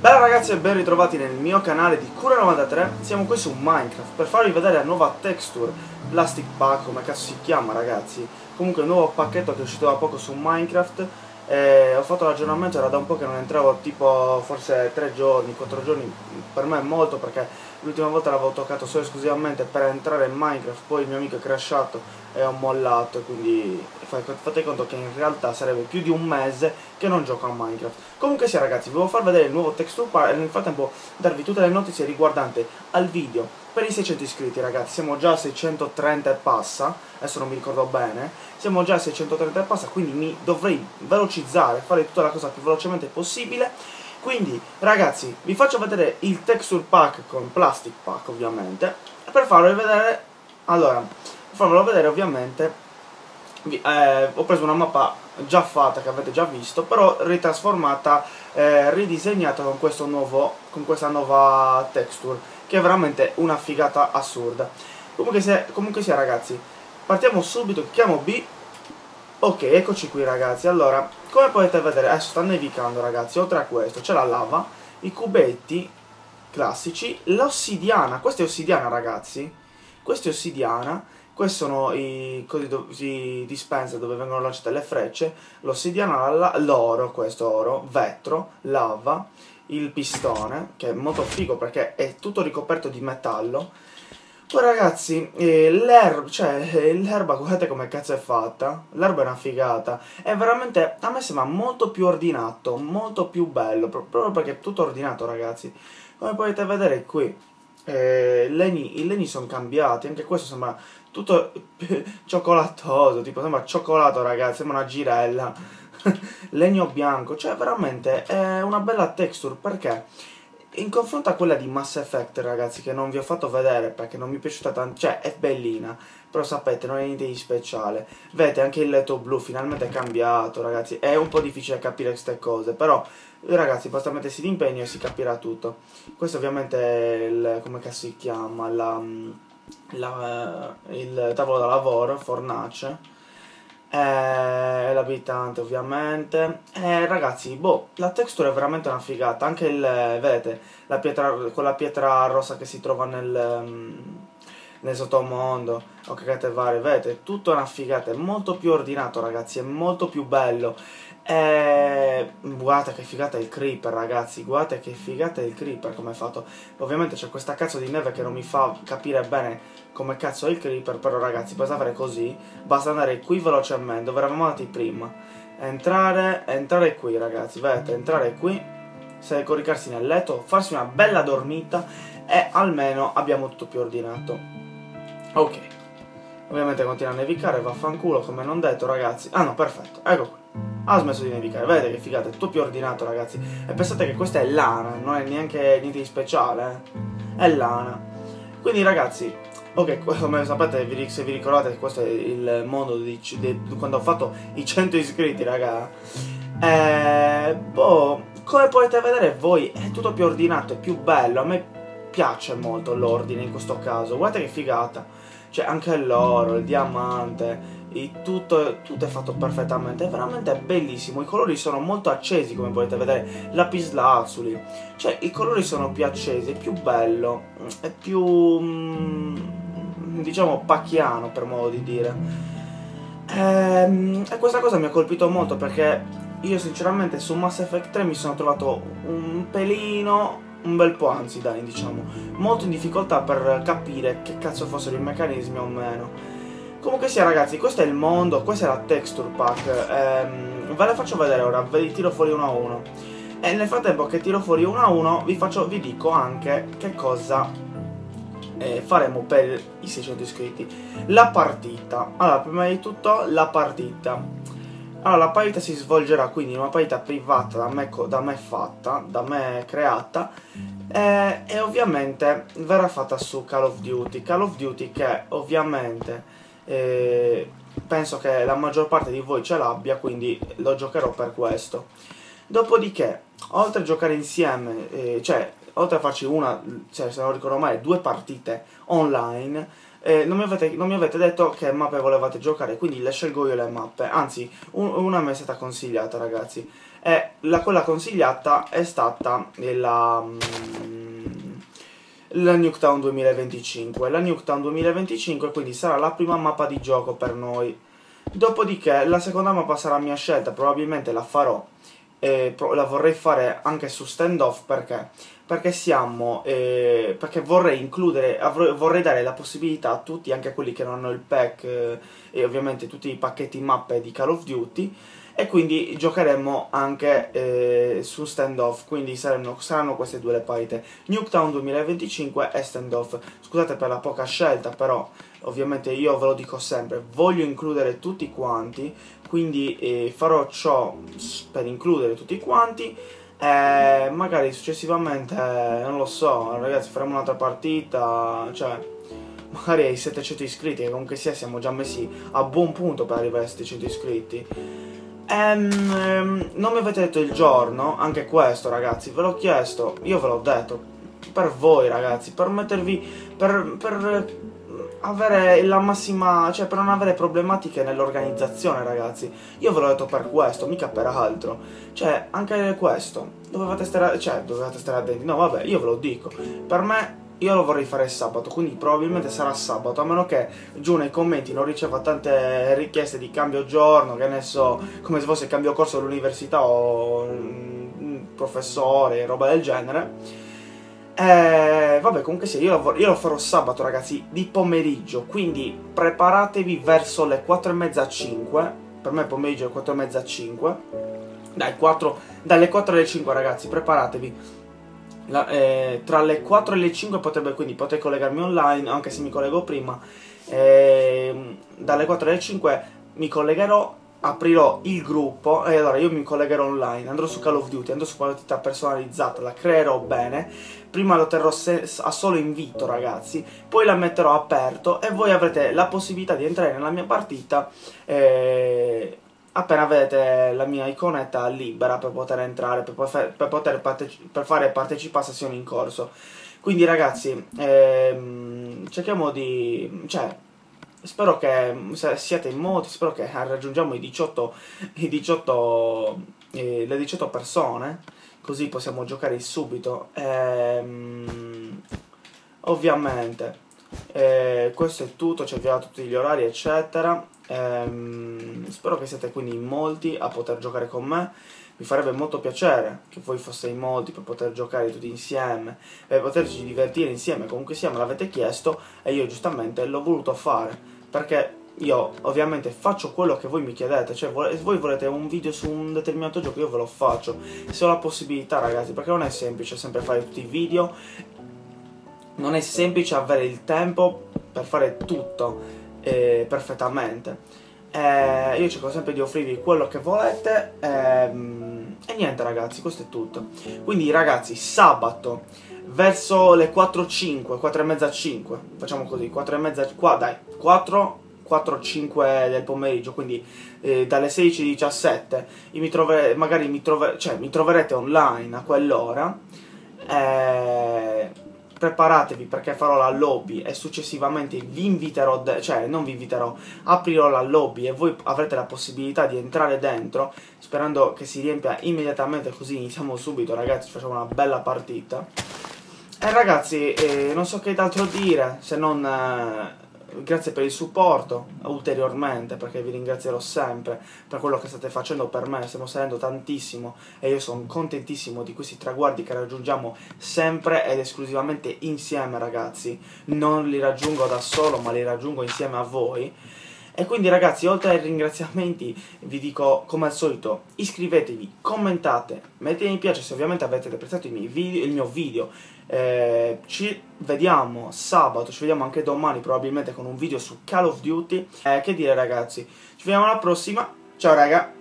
Bella ragazzi e ben ritrovati nel mio canale di Cura93. Siamo qui su Minecraft per farvi vedere la nuova texture Plastic Pack, come cazzo si chiama ragazzi. Comunque il nuovo pacchetto che è uscito da poco su Minecraft eh, Ho fatto l'aggiornamento, era da un po' che non entravo tipo forse 3 giorni, 4 giorni Per me è molto perché l'ultima volta l'avevo toccato solo esclusivamente per entrare in Minecraft Poi il mio amico è crashato e ho mollato quindi fate conto che in realtà sarebbe più di un mese che non gioco a Minecraft. Comunque sia ragazzi, vi volevo far vedere il nuovo texture pack e nel frattempo darvi tutte le notizie riguardanti al video per i 600 iscritti ragazzi, siamo già a 630 e passa adesso non mi ricordo bene siamo già a 630 e passa quindi mi dovrei velocizzare, fare tutta la cosa più velocemente possibile. Quindi ragazzi vi faccio vedere il texture pack con plastic pack ovviamente. Per farvi vedere allora farvelo vedere ovviamente eh, ho preso una mappa già fatta che avete già visto però ritrasformata eh, ridisegnata con questo nuovo con questa nuova texture che è veramente una figata assurda. Comunque sia, comunque sia ragazzi partiamo subito chiamo B. Ok eccoci qui ragazzi. Allora come potete vedere adesso sta nevicando ragazzi. Oltre a questo c'è la lava i cubetti classici l'ossidiana. Questa è ossidiana ragazzi. Questa è ossidiana. Questi sono i, i dispenser dove vengono lanciate le frecce, l'ossidiana, l'oro, questo oro, vetro, lava, il pistone, che è molto figo perché è tutto ricoperto di metallo. Poi ragazzi, eh, l'erba, cioè, eh, l'erba, guardate come cazzo è fatta, l'erba è una figata, è veramente, a me sembra molto più ordinato, molto più bello, proprio perché è tutto ordinato ragazzi. Come potete vedere qui, eh, legni, i legni sono cambiati, anche questo sembra tutto cioccolatoso, tipo sembra cioccolato ragazzi, sembra una girella, legno bianco, cioè veramente è una bella texture perché in confronto a quella di Mass Effect ragazzi che non vi ho fatto vedere perché non mi è piaciuta tanto, cioè è bellina, però sapete non è niente di speciale, vedete anche il letto blu finalmente è cambiato ragazzi, è un po' difficile capire queste cose, però ragazzi basta mettersi d'impegno e si capirà tutto, questo ovviamente è il, come si chiama, la la, il tavolo da lavoro, fornace, eh, l'abitante ovviamente. E ragazzi, boh, la textura è veramente una figata. Anche il, vedete, la pietra, quella pietra rossa che si trova nel, mm, nel sottomondo, o cagate varie, vedete, tutto è una figata. È molto più ordinato, ragazzi, è molto più bello. E... Guardate che figata il creeper ragazzi Guardate che figata il creeper come è fatto. Ovviamente c'è questa cazzo di neve che non mi fa capire bene come cazzo è il creeper Però ragazzi basta fare così Basta andare qui velocemente Dove eravamo andati prima. Entrare, entrare qui ragazzi Vedete, entrare qui Se coricarsi nel letto Farsi una bella dormita E almeno abbiamo tutto più ordinato. Ok. Ovviamente continua a nevicare Vaffanculo come non detto ragazzi. Ah no perfetto Ecco qui ha smesso di nevicare. Vedete che figata, è tutto più ordinato, ragazzi. E pensate che questa è lana, non è neanche niente di speciale, eh. È lana. Quindi, ragazzi, ok, come sapete, se vi ricordate, questo è il mondo di, di, quando ho fatto i 100 iscritti, raga. Eh, boh, come potete vedere voi, è tutto più ordinato, è più bello. A me piace molto l'ordine in questo caso. Guardate che figata. Cioè, anche l'oro, il diamante tutto, tutto, è fatto perfettamente, è veramente bellissimo, i colori sono molto accesi come potete vedere, lapis lazuli, cioè i colori sono più accesi, è più bello, è più mm, diciamo pacchiano per modo di dire. Ehm, e questa cosa mi ha colpito molto perché io sinceramente su Mass Effect 3 mi sono trovato un pelino un bel po' anzi dai diciamo molto in difficoltà per capire che cazzo fossero i meccanismi o meno Comunque sia ragazzi, questo è il mondo, questa è la texture pack. Ehm, ve la faccio vedere ora, ve li tiro fuori uno a uno. E nel frattempo che tiro fuori uno a uno, vi, faccio, vi dico anche che cosa eh, faremo per i 600 iscritti. La partita. Allora, prima di tutto, la partita. Allora, la partita si svolgerà quindi in una partita privata da me, da me fatta, da me creata. Eh, e ovviamente verrà fatta su Call of Duty. Call of Duty che ovviamente penso che la maggior parte di voi ce l'abbia, quindi lo giocherò per questo. Dopodiché, oltre a giocare insieme, eh, cioè, oltre a farci una, cioè, se non ricordo mai, due partite online, eh, non, mi avete, non, mi avete, detto che mappe volevate giocare, quindi le scelgo io le mappe. Anzi, un, una mi è stata consigliata, ragazzi. E la, quella consigliata è stata la, mm, la Nuketown 2025. La Nuketown 2025 quindi sarà la prima mappa di gioco per noi. Dopodiché la seconda mappa sarà mia scelta, probabilmente la farò. E la vorrei fare anche su standoff perché perché siamo eh, perché vorrei includere vorrei dare la possibilità a tutti anche a quelli che non hanno il pack eh, e ovviamente tutti i pacchetti mappe di Call of Duty e quindi giocheremo anche eh, su standoff quindi saranno, saranno, queste due le partite Nuketown 2025 e standoff scusate per la poca scelta però ovviamente io ve lo dico sempre voglio includere tutti quanti quindi eh, farò ciò per includere tutti quanti e magari successivamente, non lo so, ragazzi, faremo un'altra partita, cioè, magari ai 700 iscritti, che comunque sia siamo già messi a buon punto per arrivare ai 700 iscritti. Ehm, non mi avete detto il giorno, anche questo ragazzi, ve l'ho chiesto, io ve l'ho detto, per voi ragazzi, per mettervi, per, per avere la massima, cioè per non avere problematiche nell'organizzazione, ragazzi. Io ve l'ho detto per questo, mica per altro. Cioè, anche questo, dovevate stare, cioè, dovevate stare attenti. No, vabbè, io ve lo dico. Per me io lo vorrei fare sabato, quindi probabilmente sarà sabato, a meno che giù nei commenti non riceva tante richieste di cambio giorno, che ne so, come se fosse cambio corso all'università o un professore, roba del genere. Eh, vabbè, comunque sì, io lo, io lo, farò sabato, ragazzi, di pomeriggio. Quindi preparatevi verso le 4 e mezza a 5. Per me pomeriggio è 4 e mezza a 5. Dai, 4, dalle 4 alle 5, ragazzi, preparatevi. La, eh, tra le 4 e le 5 potrebbe, quindi potrei collegarmi online, anche se mi collego prima. Eh, dalle 4 alle 5 mi collegherò aprirò il gruppo e allora io mi collegherò online, andrò su Call of Duty, andrò su partita personalizzata, la creerò bene, prima lo terrò a solo invito ragazzi, poi la metterò aperto e voi avrete la possibilità di entrare nella mia partita eh, appena avete la mia iconetta libera per poter entrare, per, poter, per, poter per fare partecipare a sessioni in corso. Quindi ragazzi, ehm, cerchiamo di... cioè spero che siate in molti, spero che raggiungiamo i 18, i 18 eh, le 18 persone, così possiamo giocare subito. Ehm, ovviamente, eh, questo è tutto, ci avviato tutti gli orari, eccetera. Ehm, spero che siate quindi in molti a poter giocare con me. Mi farebbe molto piacere che voi foste in molti per poter giocare tutti insieme, per poterci divertire insieme, comunque sia, me l'avete chiesto e io giustamente l'ho voluto fare, perché io ovviamente faccio quello che voi mi chiedete, cioè voi volete un video su un determinato gioco, io ve lo faccio, se ho la possibilità ragazzi, perché non è semplice sempre fare tutti i video, non è semplice avere il tempo per fare tutto eh, perfettamente. Eh, io cerco sempre di offrirvi quello che volete ehm, e niente ragazzi, questo è tutto. Quindi ragazzi, sabato verso le 4.05, 4 e mezza 5, facciamo così, 4 e mezza, qua dai, 4 4-5 del pomeriggio, quindi eh, dalle 16-17, mi trovere, magari mi, trover, cioè, mi, troverete online a quell'ora. Eh, preparatevi perché farò la lobby e successivamente vi inviterò, cioè non vi inviterò, aprirò la lobby e voi avrete la possibilità di entrare dentro, sperando che si riempia immediatamente così iniziamo subito ragazzi, facciamo una bella partita. E ragazzi, eh, non so che d'altro dire se non... Eh, grazie per il supporto ulteriormente perché vi ringrazierò sempre per quello che state facendo per me stiamo salendo tantissimo e io sono contentissimo di questi traguardi che raggiungiamo sempre ed esclusivamente insieme ragazzi non li raggiungo da solo ma li raggiungo insieme a voi e quindi ragazzi, oltre ai ringraziamenti, vi dico come al solito, iscrivetevi, commentate, mettete mi piace se ovviamente avete apprezzato il mio video. Eh, ci vediamo sabato, ci vediamo anche domani probabilmente con un video su Call of Duty. Eh, che dire ragazzi, ci vediamo alla prossima, ciao raga!